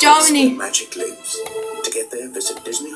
Germany. Magic lives. To get there, visit Disney